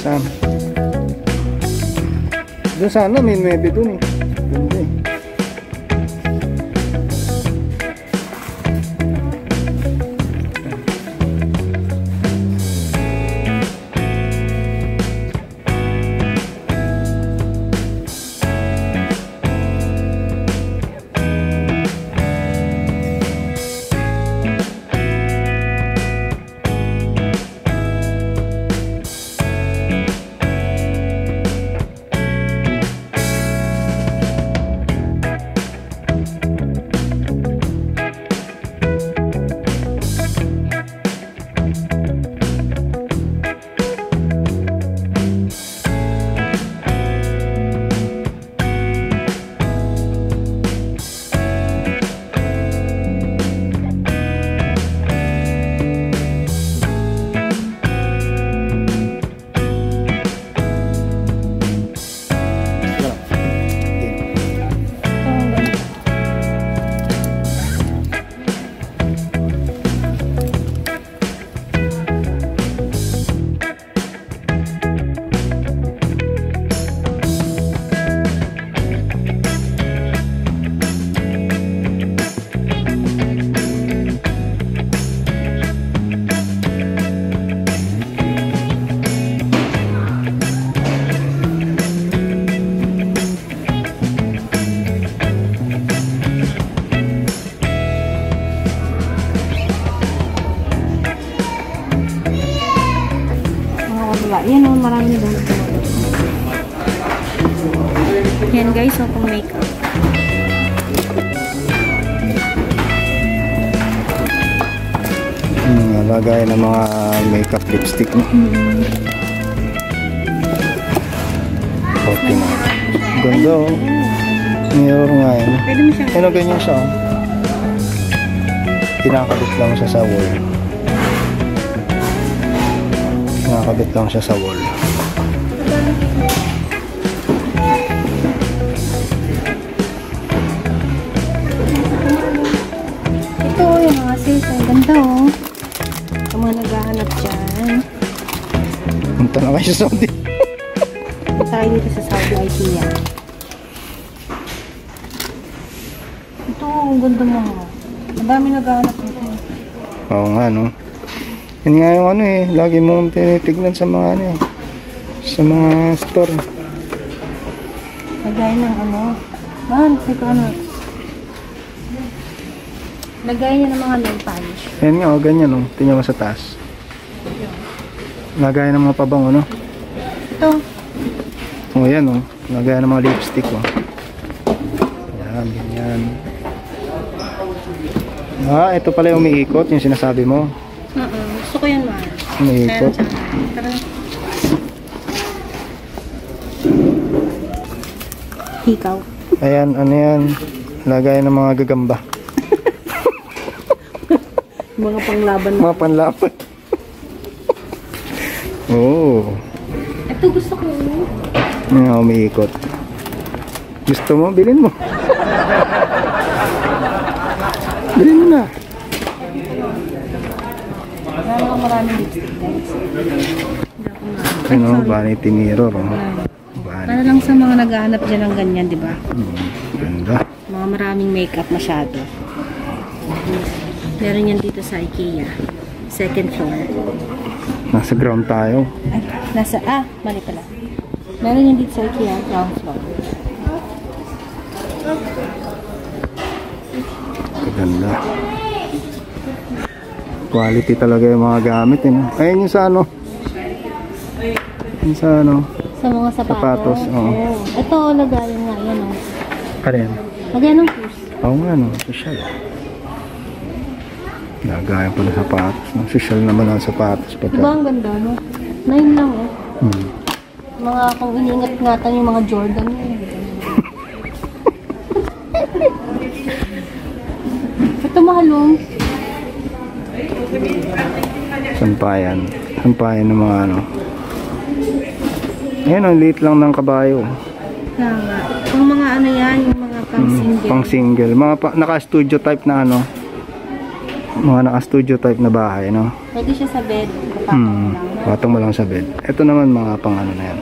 Sam. Doon sana may itu nih. Guys, o pang makeup. Hmm, lagay ng mga makeup lipstick. No? Mm. Okay na. Ganda oh. Mirror nga yun. Pwede mo siyang... Ano ganyan siya oh. Kinakabit lang siya sa wall. Kinakabit lang siya sa wall. Sales. Ang ganda o. Yung mga naghahanap dyan. Punta na kayo sa Saudi. tayo dito sa Saudi IKEA. Ito, ang ganda mo. Ang dami naghahanap nito. Oo nga no. Yan nga yung ano eh. Lagi mong tinitignan sa mga ano eh. Sa mga store. Lagay ng ano. Man, teka ano. Lagay niya ng mga nail polish. Yan nga oh, ganyan oh. Tingnan mo sa taas. Lagay ng mga pabango no. Ito. Oh, yan oh. Lagay ng mga lipstick oh. Yan, ganyan. Ah, ito pala yung umiikot, yung sinasabi mo. Uh-uh. Gusto ko yan, man. Umiikot. Tara. Hikaw. Ayan, ano yan. Lagay ng mga gagamba. Mga panglaban. Mga panlapat. Oo. Oh, Ito gusto ko. yan nga umiikot. Gusto mo, bilhin mo. bilhin mo na. Ano, vanity mirror. Oh. Vanity. Para lang sa mga naghahanap dyan ng ganyan, di ba? Hmm, ganda. Mga maraming makeup masyado. Meron yan dito sa IKEA. Second floor. Nasa ground tayo. Ay, nasa, ah, mali pala. Meron yan dito sa IKEA, ground floor. Ganda. Quality talaga yung mga gamit. Eh. no? Ayun yung sa ano. Yung sa ano. Sa mga sapatos. Sapatos, oo. Ito, lagayan nga yan, oh. Ano yan? Lagayan ng shoes. Oo nga no. Social. Lagayan pa ng sapatos. no? Social naman ang sapatos. Diba Pagka. ang ganda, no? Nine lang, oh. Hmm. Mga kung iniingat-ingatan yung mga Jordan. eh. Ito mahal, oh. Sampayan. Sampayan ng mga ano. Ayan ang liit lang ng kabayo. Nga. Yung mga ano yan, yung mga pang Hmm, single. Pang single. Mga pa, naka-studio type na ano. Mga naka-studio type na bahay, no? Pwede siya sa bed. Hmm. lang. Patong mo lang sa bed. Ito naman mga pang ano na yan.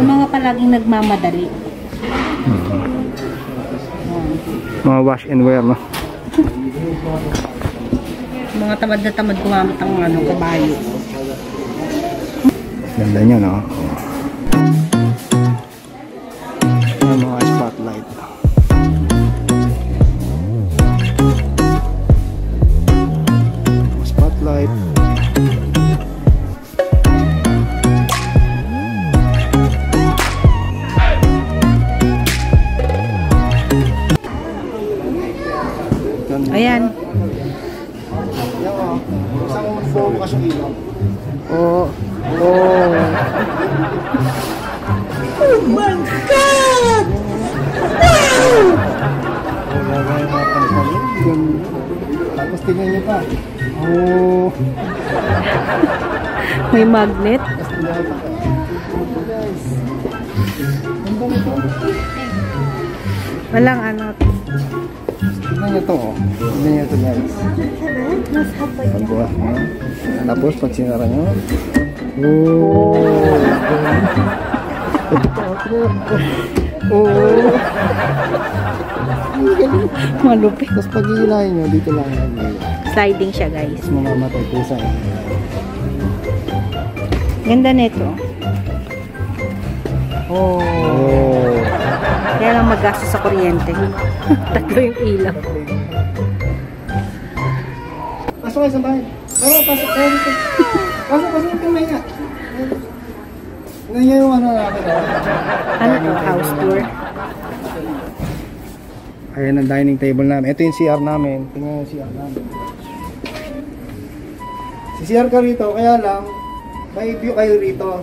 Yung mga palaging nagmamadali. Mga wash and wear, no? Mga tamad na tamad gumamit ng ano, kabayo. Ganda niya, no? Yung Ayan. Yan, oh. Isang bukas yung ilaw. Oo. Oh. Na yung mga pantalon. Ganda. Tapos tingnan niyo pa. Oh. May magnet. Tapos tingnan pa. Ito guys. Walang ano. Tingnan niyo to oh. Tingnan niyo to guys. Pagbuha. Tapos pag sinara niyo. Oh. Oh. Malupit. Tapos pag iilahin nyo, dito lang yan. Sliding siya guys. Tapos mamamatay po sa Ganda nito. Oh. Oh. Kaya lang magastos sa kuryente. Tatlo yung ilaw. Pasok kayo sa bahay. Tara, pasok kayo dito. Pasok, pasok yung kamay nga. Niyo yung ano natin. oh. Ano to? House tour? Ayan ang dining table namin. Ito yung CR namin. Tingnan yung CR namin. Si CR ka rito, kaya lang, may view kayo rito.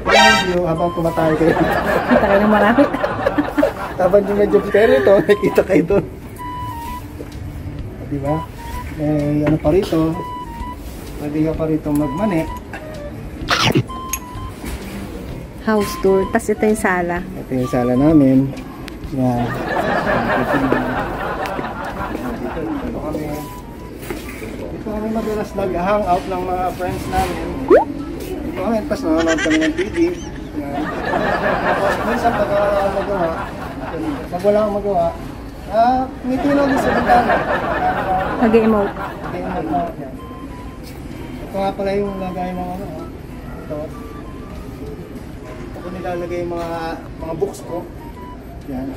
View habang kumatayo kayo. Tayo ng marami. Habang medyo kayo rito, nakikita kayo doon. Di ba? May ano pa rito. Pwede ka pa rito magmani. House tour. Tapos ito yung sala. Ito yung sala namin. Yan. Dito kami. Dito kami madalas nag-hangout ng mga friends namin. Dito kami, tapos nanonood kami ng TV. Yan. Tapos minsan pag wala akong magawa, pag wala akong magawa, ah, mitinaw din sa bintana. Nag-emote. Yan. Ito nga pala yung lagay ng ano, ah. ito. Ito ko nilalagay yung mga, mga books ko. Yan.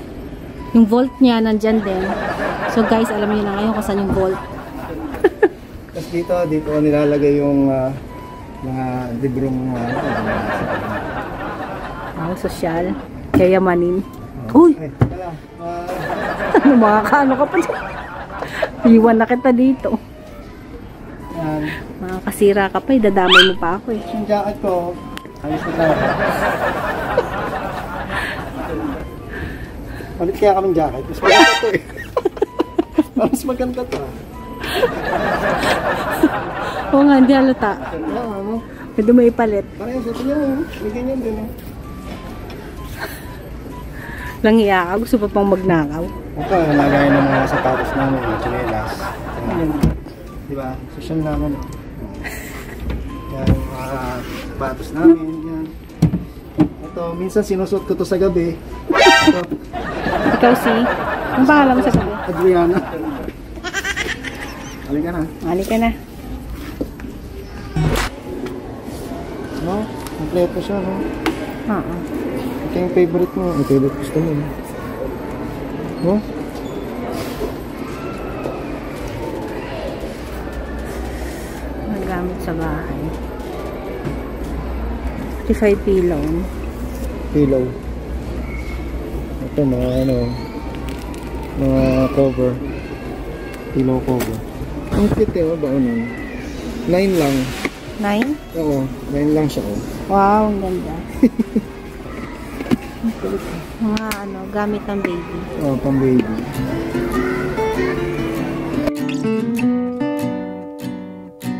Yung vault niya nandyan din. So guys, alam niyo na ngayon kung saan yung vault. Tapos dito, dito nilalagay yung ah, mga librong mga ano, mga Ang sosyal. Kayamanin. Uy! Ay, lang. Ah, Ano mga kaano ka pa? Iwan na kita dito. yan. Mga kasira ka pa, idadamay mo pa ako eh. Yung jacket ko, ayos na. Palit kaya kaming jacket. Mas maganda to eh. Mas maganda to. Oo nga, hindi halata. Yan, ano. Pwede mo ipalit. Parehas, ito nyo. Bigyan nyo din. oh. Lang iya ka, gusto pa pang magnakaw. Ito, nalagay ng mga sapatos namin, mga chinelas. Di ba? Social naman. Yan, mga sapatos namin. Yan. Ito, minsan sinusot ko to sa gabi. Ito, Ikaw si, ang pangalan mo sa sabi? Adriana. Halika na. Mali ka na. Kompleto siya, no? Oo. Ito yung favorite mo. Yung favorite gusto mo. no? Nagamit sa bahay. 35 pillow. Pillow. Ito, mga ano, mga cover. Pillow cover. Ang cute eh, oh, baonan. Nine lang. 9? Oo, nine lang siya, oh. Wow, ang ganda. Mga ano, gamit ng baby. Oh, pang baby.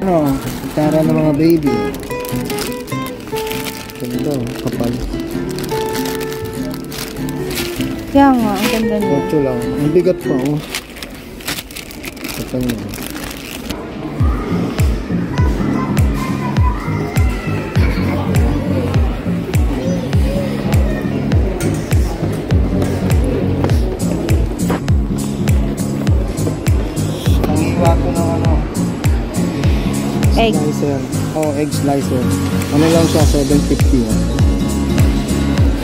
Ano, itara ng mga baby. Ganda, oh, kapal. Kaya nga, ang ganda niya. Kotso lang. Ang bigat pa, oh. Kapal niya. Slicer. Oh, egg slicer. Ano lang siya, 750. Oh.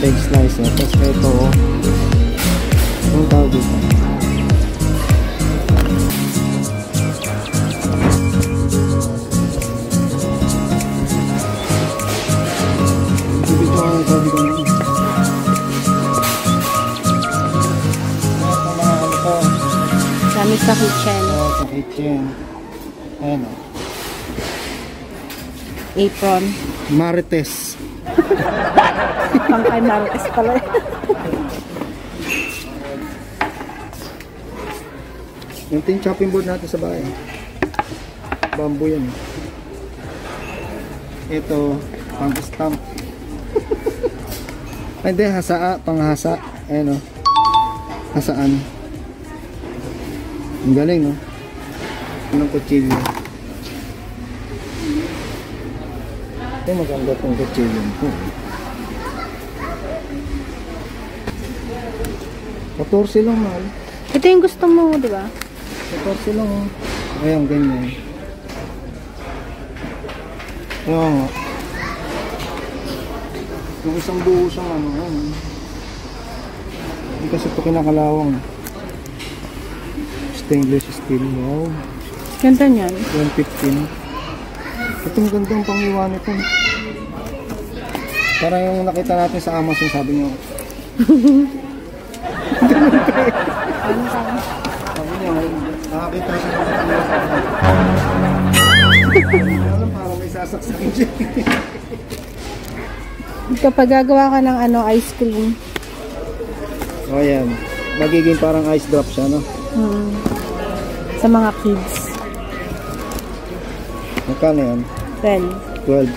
Egg slicer. Tapos ito, oh. Anong tawag dito? Dami sa kitchen. Oh, sa kitchen. Ayan oh. Apron. Marites. Pang kay Marcos pala. Yung tin chopping board natin sa bahay. Bamboo yan. Ito, pang stamp. Ay, hindi, hasaa, panghasa. Ayan o. Hasaan. Ang galing, no? Anong kutsilyo? Ito, maganda itong kutsilyo ko. 14 lang, mahal. Ito yung gusto mo, di ba? 14 lang oh. Ayan, ganyan. Ayan nga. Yung isang buo siyang ano, ayan. Hindi kasi ito kinakalawang. Stainless steel, wow. Ganda niyan. 115. Ito ang gandang pangiwan ito. Parang yung nakita natin sa Amazon, sabi niyo. Ano sa Sabi niya, nakakita siya ng alam, parang may sasaksakin siya. Kapag gagawa ka ng ano, ice cream. O ayan. Magiging parang ice drop siya, no? Hmm. Sa mga kids. Magkano yan? Well, 12.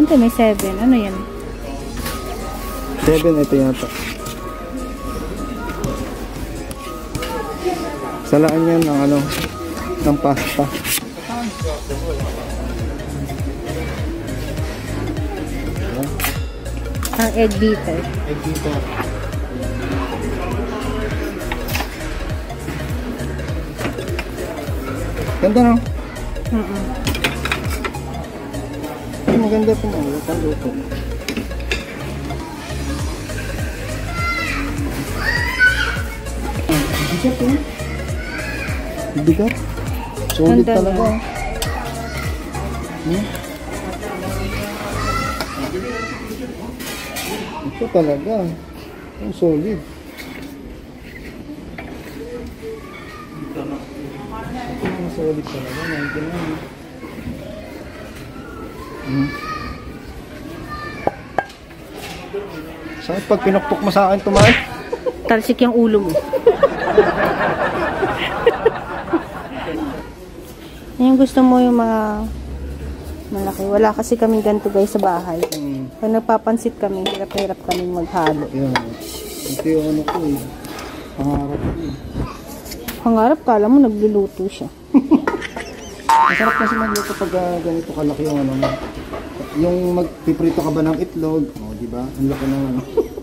ito may 7. Ano yan? 7 ito yata. Salaan yan ng ano, ng pasta. Ang egg beater. Egg dito. Ganda no? Mm Ay, maganda ito na. Panluto. Bigat eh. Bigat. Solid Ganda talaga. na. Hmm? Ito talaga. Ang solid. Ang solid talaga. 99. Hmm. Sakit pag pinukpok mo sa akin tumayo. Talsik yung ulo mo. yung gusto mo yung mga malaki. Wala kasi kaming ganito guys sa bahay. Hmm. Pag nagpapansit kami, hirap-hirap kami maghalo. Yan. Ito yung ano ko eh. Pangarap ko eh. Pangarap, kala mo nagluluto siya. Masarap kasi magluto pag ah, ganito kalaki yung ano. Yung magpiprito ka ba ng itlog, oh, di ba? Ang laki ng ano.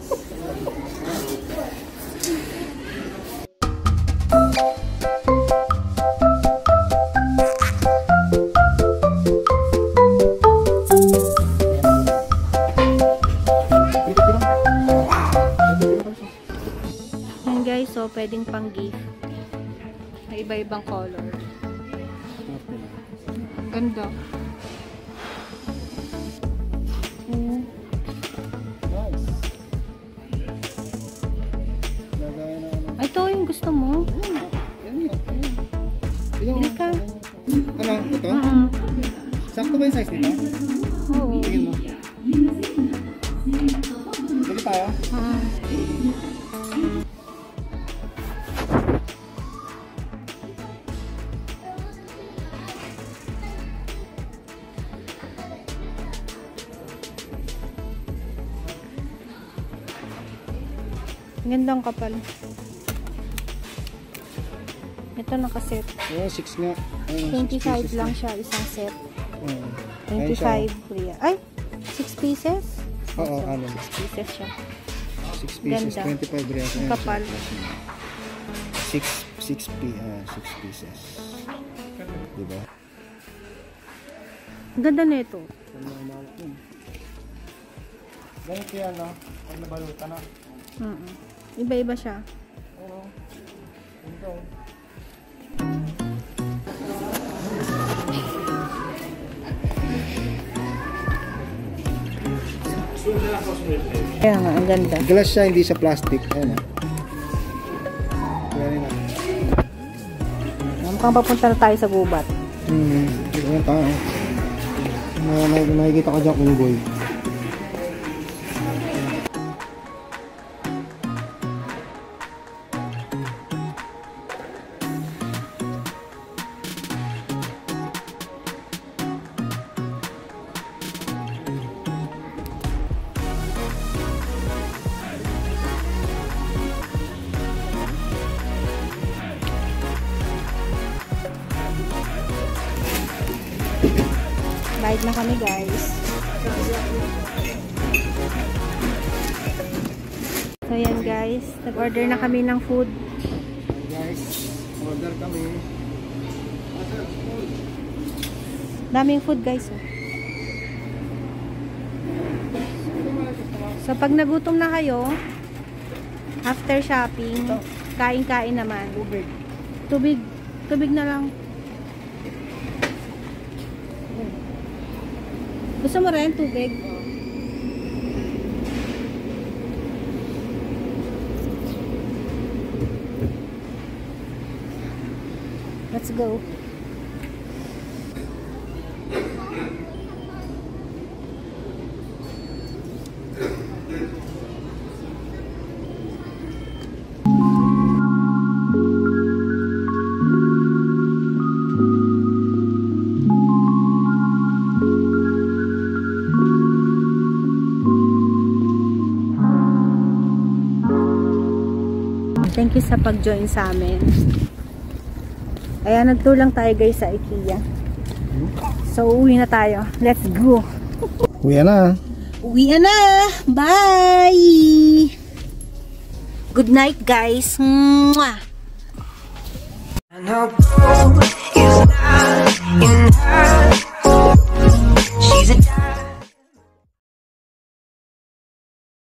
ito yung gusto mo. Bili ka. Ano? Ito? Mm. Sakto ba yung size nito? Oo. Tingin mo. Bili tayo? Mm. Gandang kapal. Ito nakaset. Oo, 6 nga. Ayun, six 25 pieces lang na. siya, isang set. Siya. 25 kuya. Ay! 6 pieces? Oo, ano. 6 pieces siya. 6 pieces, Ganda. 25 reals. Ang kapal. 6 6 p ah, 6 pieces. Diba? Ganda malak yun. Ganito yan, no? Pag nabalutan na. Mm Iba-iba siya. Oo. Ganito. Kaya nga, ang ganda. Glass siya, hindi sa plastic. Ayan, ah. Yan na. Mukhang papunta na tayo sa gubat. Hmm. Ayan tayo. Makikita ko dyan unggoy. Bayad na kami guys. So yan guys, nag-order na kami ng food. Guys. Order kami. Daming food guys. Oh. So pag nagutom na kayo, after shopping, kain-kain naman. Tubig. Tubig. Tubig na lang. Gusto mo rin tubig? Let's go. Thank you sa pag-join sa amin. Ayan, nag-tour lang tayo guys sa IKEA. So, uwi na tayo. Let's go! Kuya na. Uwi na! Bye! Good night guys! Mwah!